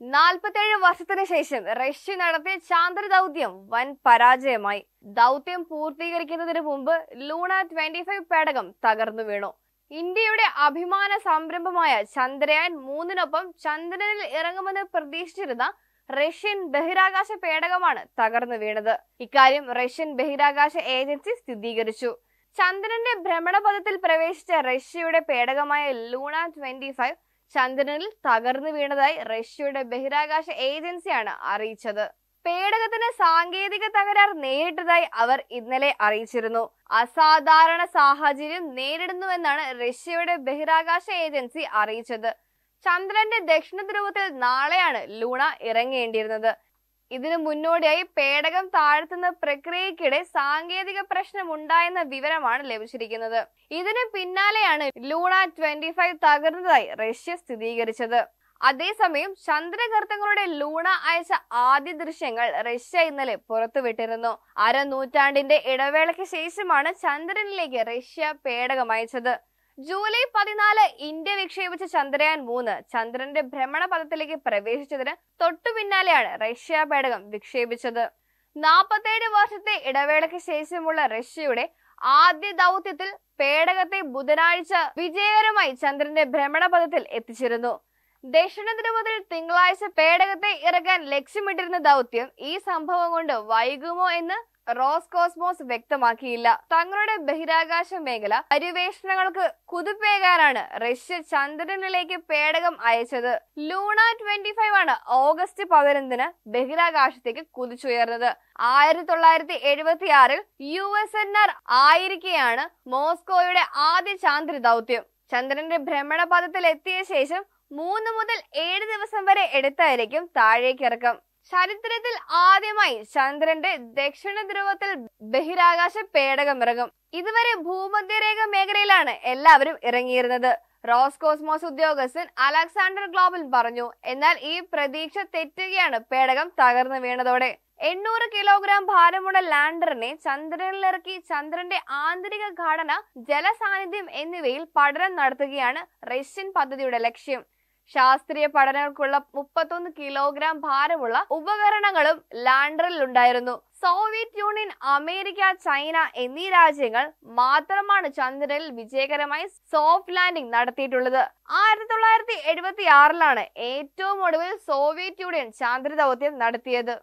നാൽപ്പത്തേഴ് വർഷത്തിന് ശേഷം റഷ്യ നടത്തിയ ചാന്ദ്ര ദൗത്യം വൻ പരാജയമായി. ദൗത്യം പൂർത്തീകരിക്കുന്നതിന് മുമ്പ് ലൂണ ട്വന്റി ഫൈവ് പേടകം തകർന്നു വീണു. ഇന്ത്യയുടെ അഭിമാന സംരംഭമായ ചന്ദ്രയാൻ മൂന്നിനൊപ്പം ചന്ദ്രനിൽ ഇറങ്ങുമെന്ന് പ്രതീക്ഷിച്ചിരുന്ന റഷ്യൻ ബഹിരാകാശ പേടകമാണ് തകർന്നു വീണത്. ഇക്കാര്യം റഷ്യൻ ബഹിരാകാശ ഏജൻസി സ്ഥിരീകരിച്ചു. ചന്ദ്രന്റെ ഭ്രമണപഥത്തിൽ പ്രവേശിച്ച റഷ്യയുടെ പേടകമായ ലൂണ ട്വന്റി ഫൈവ് ചന്ദ്രനിൽ തകർന്നു വീണതായി റഷ്യയുടെ ബഹിരാകാശ ഏജൻസിയാണ് അറിയിച്ചത്. പേടകത്തിന് സാങ്കേതിക തകരാർ നേരിട്ടതായി അവർ ഇന്നലെ അറിയിച്ചിരുന്നു. അസാധാരണ സാഹചര്യം നേരിടുന്നുവെന്നാണ് റഷ്യയുടെ ബഹിരാകാശ ഏജൻസി അറിയിച്ചത്. ചന്ദ്രന്റെ ദക്ഷിണ ധ്രുവത്തിൽ നാളെയാണ് ലൂണ ഇറങ്ങേണ്ടിയിരുന്നത്. ഇതിനു മുന്നോടിയായി പേടകം താഴ്ത്തുന്ന പ്രക്രിയക്കിടെ സാങ്കേതിക പ്രശ്നം ഉണ്ടായെന്ന വിവരമാണ് ലഭിച്ചിരിക്കുന്നത്. ഇതിന് പിന്നാലെയാണ് ലൂണ ട്വന്റി ഫൈവ് തകർന്നതായി റഷ്യ സ്ഥിരീകരിച്ചത്. അതേസമയം ചന്ദ്രഗർത്തങ്ങളുടെ ലൂണ അയച്ച ആദ്യ ദൃശ്യങ്ങൾ റഷ്യ ഇന്നലെ പുറത്തുവിട്ടിരുന്നു. അരനൂറ്റാണ്ടിന്റെ ഇടവേളയ്ക്ക് ശേഷമാണ് ചന്ദ്രനിലേക്ക് റഷ്യ പേടകം അയച്ചത്. ജൂലൈ പതിനാല് ഇന്ത്യ വിക്ഷേപിച്ച ചന്ദ്രയാൻ മൂന്ന്. ചന്ദ്രന്റെ ഭ്രമണപഥത്തിലേക്ക് പ്രവേശിച്ചതിന് തൊട്ടു പിന്നാലെയാണ് റഷ്യ പേടകം വിക്ഷേപിച്ചത്. നാൽപ്പത്തേഴ് വർഷത്തെ ഇടവേളയ്ക്ക് ശേഷമുള്ള റഷ്യയുടെ ആദ്യ ദൗത്യത്തിൽ പേടകത്തെ ബുധനാഴ്ച വിജയകരമായി ചന്ദ്രന്റെ ഭ്രമണപഥത്തിൽ എത്തിച്ചിരുന്നു. ദക്ഷിണ ധ്രുവത്തിൽ തിങ്കളാഴ്ച പേടകത്തെ ഇറക്കാൻ ലക്ഷ്യമിട്ടിരുന്ന ദൗത്യം ഈ സംഭവം കൊണ്ട് വൈകുമോ എന്ന് റോസ്കോസ്മോസ് വ്യക്തമാക്കിയില്ല. തങ്ങളുടെ ബഹിരാകാശ മേഖല പര്യവേഷണങ്ങൾക്ക് കുതിപ്പേകാനാണ് റഷ്യ ചന്ദ്രനിലേക്ക് പേടകം അയച്ചത്. ലൂണ ട്വന്റി ഫൈവ് ആണ് ഓഗസ്റ്റ് പതിനൊന്നിന് ബഹിരാകാശത്തേക്ക് കുതിച്ചുയർന്നത്. ആയിരത്തി തൊള്ളായിരത്തി എഴുപത്തി ആറിൽ യു എസ് എൻ ആർ ആയിരിക്കെയാണ് മോസ്കോയുടെ ആദ്യ ചാന്ദ്ര ദൗത്യം. ചന്ദ്രന്റെ ഭ്രമണപഥത്തിൽ എത്തിയ ശേഷം മൂന്ന് മുതൽ ഏഴ് ദിവസം വരെ എടുത്തായിരിക്കും താഴേക്കിറക്കം. ചരിത്രത്തിൽ ആദ്യമായി ചന്ദ്രന്റെ ദക്ഷിണ ധ്രുവത്തിൽ ബഹിരാകാശ പേടകം ഇറങ്ങും. ഇതുവരെ ഭൂമധ്യരേഖ മേഖലയിലാണ് എല്ലാവരും ഇറങ്ങിയിരുന്നത്. റോസ് കോസ്മോസ് ഉദ്യോഗസ്ഥൻ അലക്സാണ്ടർ ഗ്ലോബൽ പറഞ്ഞു എന്നാൽ ഈ പ്രതീക്ഷ തെറ്റുകയാണ്. പേടകം തകർന്നു വീണതോടെ. എണ്ണൂറ് കിലോഗ്രാം ഭാരമുള്ള ലാൻഡറിനെ ചന്ദ്രനിലിറക്കി ചന്ദ്രന്റെ ആന്തരിക ഘടന ജലസാന്നിധ്യം എന്നിവയിൽ പഠനം നടത്തുകയാണ് റഷ്യൻ പദ്ധതിയുടെ ലക്ഷ്യം. ശാസ്ത്രീയ പഠനങ്ങൾക്കുള്ള മുപ്പത്തൊന്ന് കിലോഗ്രാം ഭാരമുള്ള ഉപകരണങ്ങളും ലാൻഡറിൽ ഉണ്ടായിരുന്നു. സോവിയറ്റ് യൂണിയൻ അമേരിക്ക ചൈന എന്നീ രാജ്യങ്ങൾ മാത്രമാണ് ചന്ദ്രനിൽ വിജയകരമായി സോഫ്റ്റ് ലാൻഡിംഗ് നടത്തിയിട്ടുള്ളത്. ആയിരത്തി തൊള്ളായിരത്തി എഴുപത്തി ആറിലാണ് ഏറ്റവും ഒടുവിൽ സോവിയറ്റ് യൂണിയൻ ചാന്ദ്ര ദൗത്യം നടത്തിയത്.